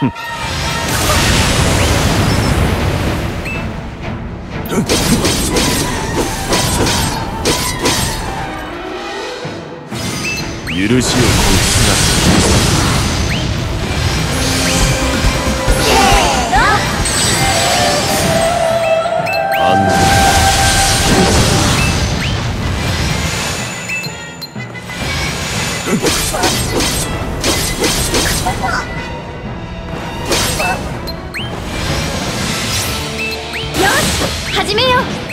許しを請う姿安全よし始めよう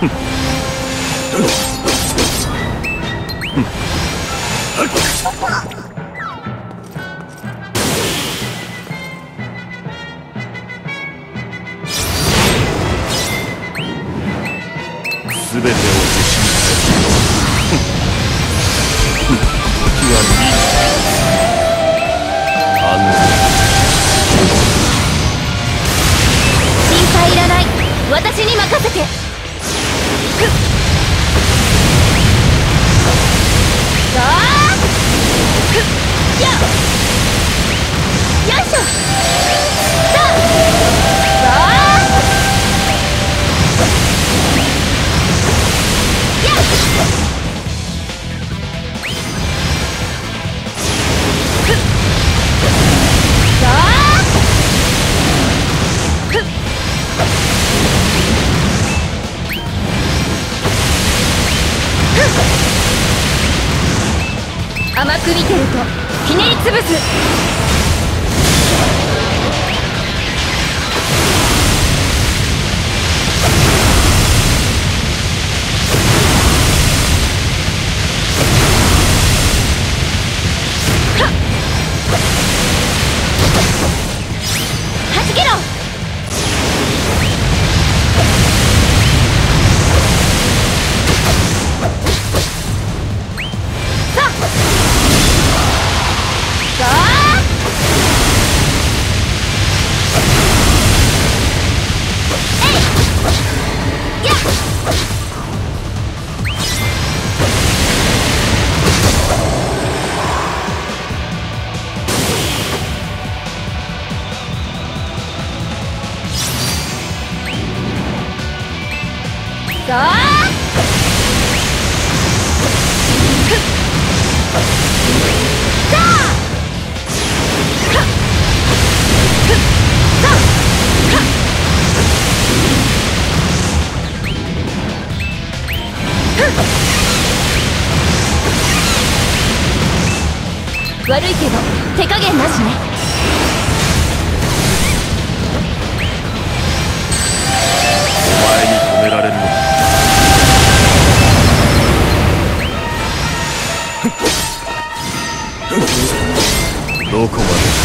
全てを無心時は満ちた。安心配いらない私に任せて甘く見てると。ひねりつぶす。だ悪いけど手加減なしね。お前に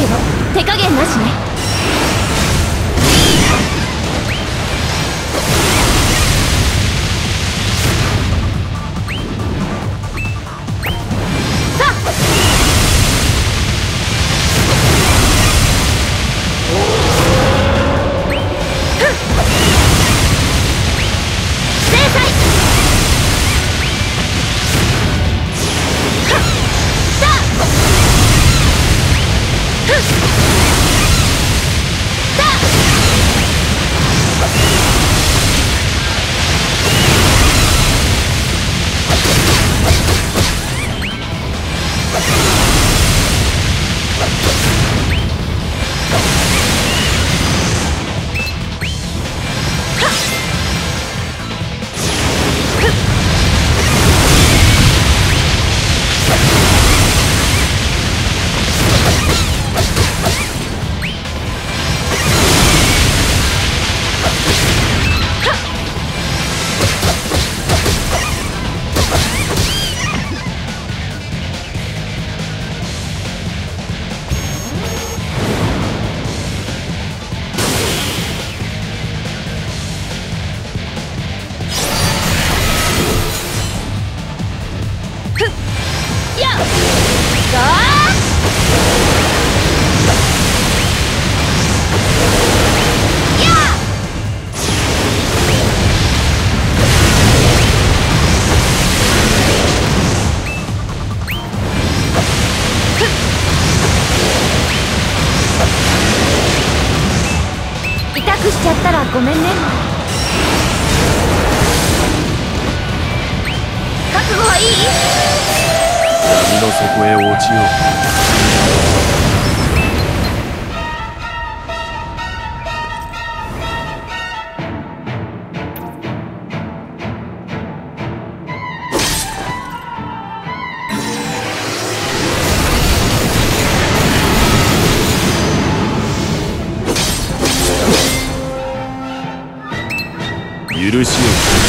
けど手加減なしね。ごめんね。覚悟はいい？闇の底へ落ちよう。許しを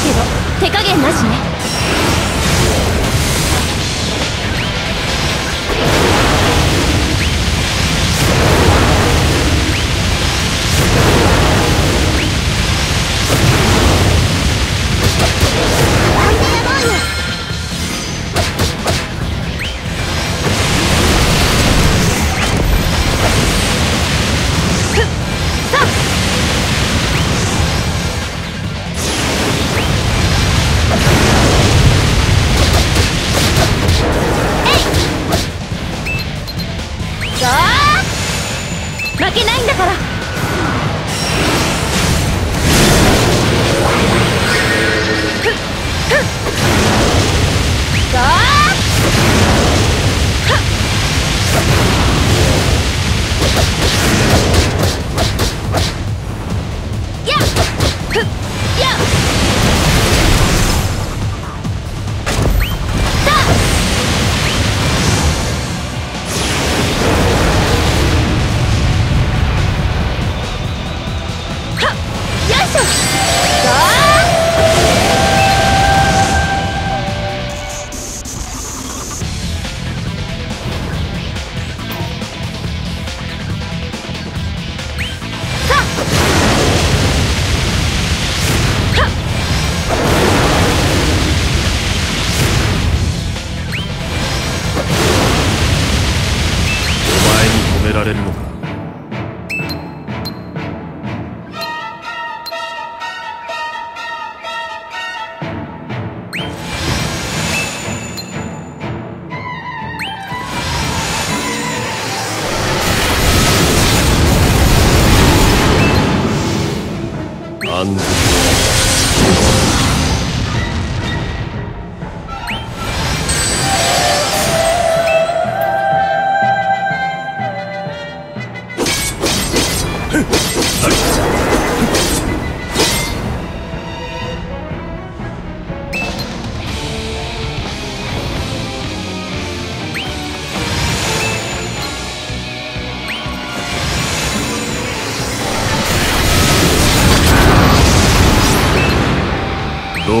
けど手加減なしね。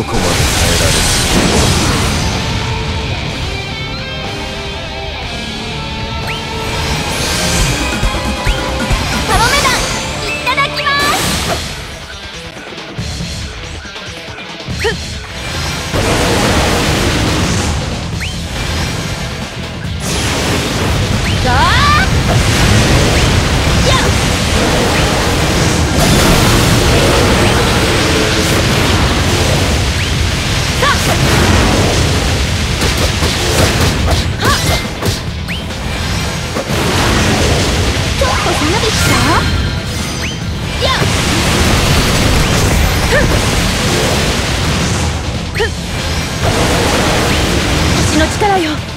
こま私の力よ